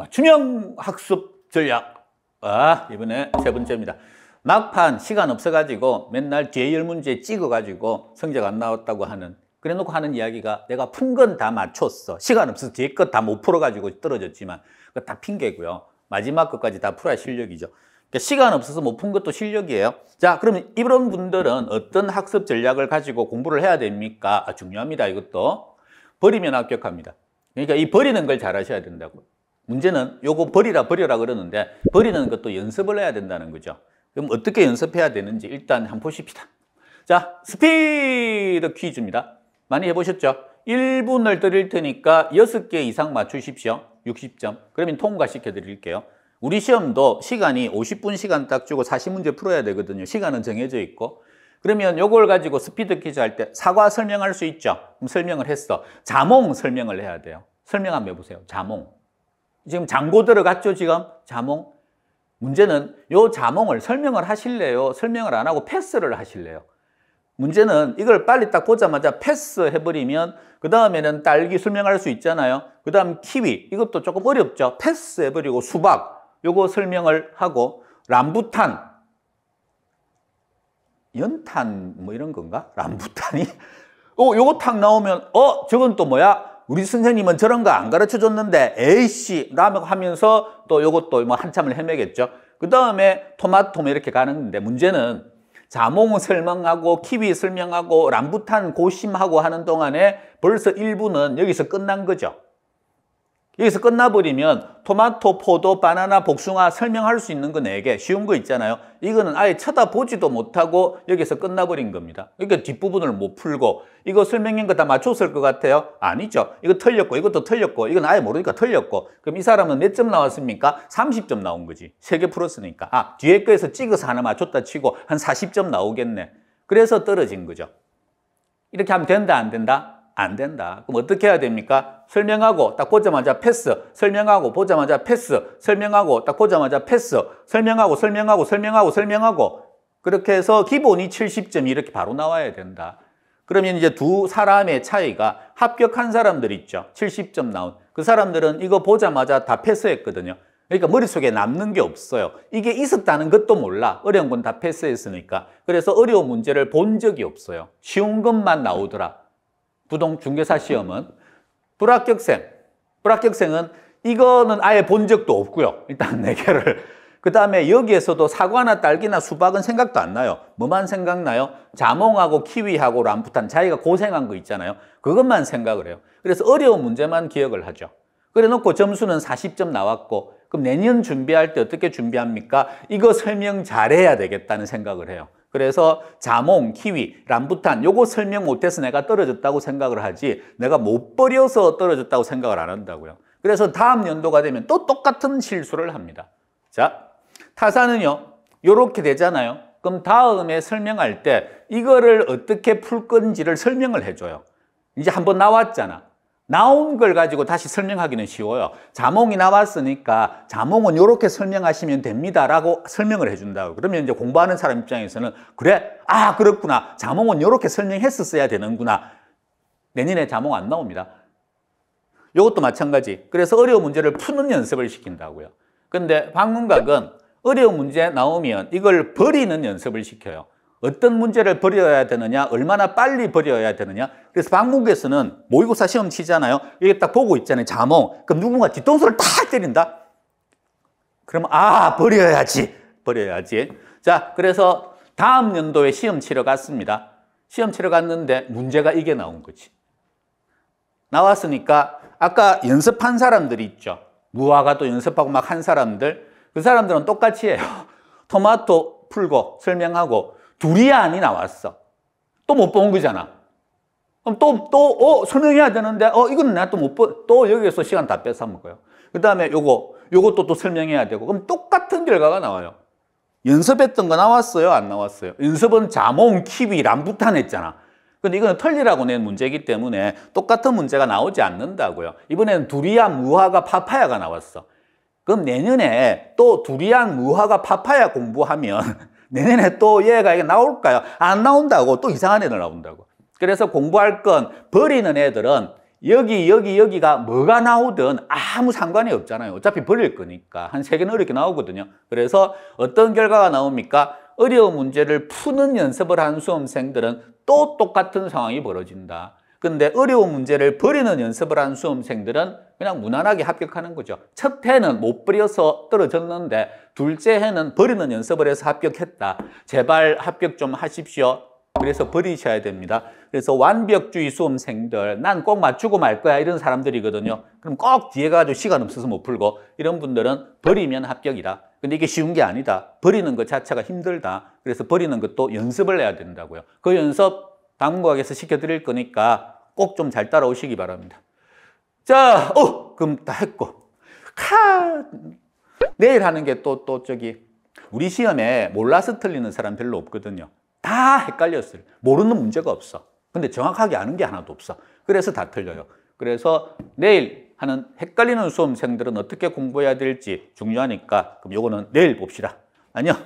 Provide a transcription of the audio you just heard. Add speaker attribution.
Speaker 1: 맞춤형 학습 전략. 아, 이번에 세 번째입니다. 막판 시간 없어가지고 맨날 뒤열 문제 찍어가지고 성적 안 나왔다고 하는 그래 놓고 하는 이야기가 내가 푼 건 다 맞췄어. 시간 없어서 뒤에 것 다 못 풀어가지고 떨어졌지만 그거 다 핑계고요. 마지막 것까지 다 풀어야 실력이죠. 그러니까 시간 없어서 못 푼 것도 실력이에요. 자, 그러면 이런 분들은 어떤 학습 전략을 가지고 공부를 해야 됩니까? 아, 중요합니다. 이것도. 버리면 합격합니다. 그러니까 이 버리는 걸 잘하셔야 된다고. 문제는 요거 버리라 버려라 그러는데 버리는 것도 연습을 해야 된다는 거죠. 그럼 어떻게 연습해야 되는지 일단 한번 보십시다. 자, 스피드 퀴즈입니다. 많이 해보셨죠? 1분을 드릴 테니까 6개 이상 맞추십시오. 60점. 그러면 통과시켜 드릴게요. 우리 시험도 시간이 50분 시간 딱 주고 40문제 풀어야 되거든요. 시간은 정해져 있고. 그러면 요걸 가지고 스피드 퀴즈 할 때 사과 설명할 수 있죠? 그럼 설명을 했어. 자몽 설명을 해야 돼요. 설명 한번 해보세요. 자몽. 지금 장고 들어갔죠, 지금? 자몽. 문제는 요 자몽을 설명을 하실래요? 설명을 안 하고 패스를 하실래요? 문제는 이걸 빨리 딱 보자마자 패스해버리면 그 다음에는 딸기 설명할 수 있잖아요. 그 다음 키위 이것도 조금 어렵죠. 패스해버리고 수박 요거 설명을 하고 람부탄 연탄 뭐 이런 건가? 람부탄이 어 요거 탁 나오면 어 저건 또 뭐야? 우리 선생님은 저런 거 안 가르쳐 줬는데 에이씨 라며 하면서 또 요것도 뭐 한참을 헤매겠죠. 그 다음에 토마토 뭐 이렇게 가는데 문제는 자몽 설명하고 키위 설명하고 람부탄 고심하고 하는 동안에 벌써 1부는 여기서 끝난 거죠. 여기서 끝나버리면 토마토, 포도, 바나나, 복숭아 설명할 수 있는 거 4개 쉬운 거 있잖아요. 이거는 아예 쳐다보지도 못하고 여기서 끝나버린 겁니다. 그러니까 뒷부분을 못 풀고 이거 설명인 거 다 맞췄을 것 같아요? 아니죠. 이거 틀렸고 이것도 틀렸고 이건 아예 모르니까 틀렸고 그럼 이 사람은 몇 점 나왔습니까? 30점 나온 거지. 3개 풀었으니까. 아 뒤에 거에서 찍어서 하나 맞췄다 치고 한 40점 나오겠네. 그래서 떨어진 거죠. 이렇게 하면 된다 안 된다? 안 된다. 그럼 어떻게 해야 됩니까? 설명하고 딱 보자마자 패스, 설명하고 보자마자 패스, 설명하고 딱 보자마자 패스, 설명하고 설명하고 설명하고 설명하고 그렇게 해서 기본이 70점 이렇게 바로 나와야 된다. 그러면 이제 두 사람의 차이가 합격한 사람들 있죠. 70점 나온. 그 사람들은 이거 보자마자 다 패스했거든요. 그러니까 머릿속에 남는 게 없어요. 이게 있었다는 것도 몰라. 어려운 건 다 패스했으니까. 그래서 어려운 문제를 본 적이 없어요. 쉬운 것만 나오더라. 부동 중개사 시험은 불합격생, 불합격생은 이거는 아예 본 적도 없고요. 일단 네 개를. 그 다음에 여기에서도 사과나 딸기나 수박은 생각도 안 나요. 뭐만 생각나요? 자몽하고 키위하고 람부탄 자기가 고생한 거 있잖아요. 그것만 생각을 해요. 그래서 어려운 문제만 기억을 하죠. 그래 놓고 점수는 40점 나왔고 그럼 내년 준비할 때 어떻게 준비합니까? 이거 설명 잘해야 되겠다는 생각을 해요. 그래서 자몽, 키위, 람부탄 요거 설명 못해서 내가 떨어졌다고 생각을 하지 내가 못 버려서 떨어졌다고 생각을 안 한다고요. 그래서 다음 연도가 되면 또 똑같은 실수를 합니다. 자, 타사는요. 요렇게 되잖아요. 그럼 다음에 설명할 때 이거를 어떻게 풀 건지를 설명을 해줘요. 이제 한번 나왔잖아. 나온 걸 가지고 다시 설명하기는 쉬워요. 자몽이 나왔으니까 자몽은 이렇게 설명하시면 됩니다라고 설명을 해준다고. 그러면 이제 공부하는 사람 입장에서는 그래, 아 그렇구나. 자몽은 이렇게 설명했었어야 되는구나. 내년에 자몽 안 나옵니다. 이것도 마찬가지. 그래서 어려운 문제를 푸는 연습을 시킨다고요. 근데 방문각은 어려운 문제 나오면 이걸 버리는 연습을 시켜요. 어떤 문제를 버려야 되느냐, 얼마나 빨리 버려야 되느냐. 그래서 방문국에서는 모의고사 시험 치잖아요. 이게 딱 보고 있잖아요. 자몽. 그럼 누군가 뒤통수를 탁 때린다? 그러면, 아, 버려야지. 버려야지. 자, 그래서 다음 연도에 시험 치러 갔습니다. 시험 치러 갔는데 문제가 이게 나온 거지. 나왔으니까 아까 연습한 사람들이 있죠. 무화과도 연습하고 막 한 사람들. 그 사람들은 똑같이 해요. 토마토 풀고 설명하고 두리안이 나왔어. 또 못 본 거잖아. 그럼 또, 또, 어, 설명해야 되는데, 어, 이거는 내가 또못 본, 또 여기에서 시간 다 뺏어 먹어요. 그 다음에 요거, 요것도 또 설명해야 되고, 그럼 똑같은 결과가 나와요. 연습했던 거 나왔어요? 안 나왔어요? 연습은 자몽, 키위, 람부탄 했잖아. 근데 이거는 털리라고 낸 문제이기 때문에 똑같은 문제가 나오지 않는다고요. 이번에는 두리안, 무화과, 파파야가 나왔어. 그럼 내년에 또 두리안, 무화과, 파파야 공부하면 내년에 또 얘가 이게 나올까요? 안 나온다고 또 이상한 애들 나온다고. 그래서 공부할 건 버리는 애들은 여기, 여기, 여기가 뭐가 나오든 아무 상관이 없잖아요. 어차피 버릴 거니까. 한 세 개는 어렵게 나오거든요. 그래서 어떤 결과가 나옵니까? 어려운 문제를 푸는 연습을 한 수험생들은 또 똑같은 상황이 벌어진다. 근데 어려운 문제를 버리는 연습을 한 수험생들은 그냥 무난하게 합격하는 거죠. 첫 해는 못 버려서 떨어졌는데 둘째 해는 버리는 연습을 해서 합격했다. 제발 합격 좀 하십시오. 그래서 버리셔야 됩니다. 그래서 완벽주의 수험생들, 난 꼭 맞추고 말 거야 이런 사람들이거든요. 그럼 꼭 뒤에 가지고 시간 없어서 못 풀고 이런 분들은 버리면 합격이다. 근데 이게 쉬운 게 아니다. 버리는 것 자체가 힘들다. 그래서 버리는 것도 연습을 해야 된다고요. 그 연습 당국학에서 시켜드릴 거니까 꼭 좀 잘 따라오시기 바랍니다. 자, 어, 그럼 다 했고. 카! 내일 하는 게 또, 또 저기, 우리 시험에 몰라서 틀리는 사람 별로 없거든요. 다 헷갈렸어요. 모르는 문제가 없어. 근데 정확하게 아는 게 하나도 없어. 그래서 다 틀려요. 그래서 내일 하는 헷갈리는 수험생들은 어떻게 공부해야 될지 중요하니까 그럼 요거는 내일 봅시다. 안녕.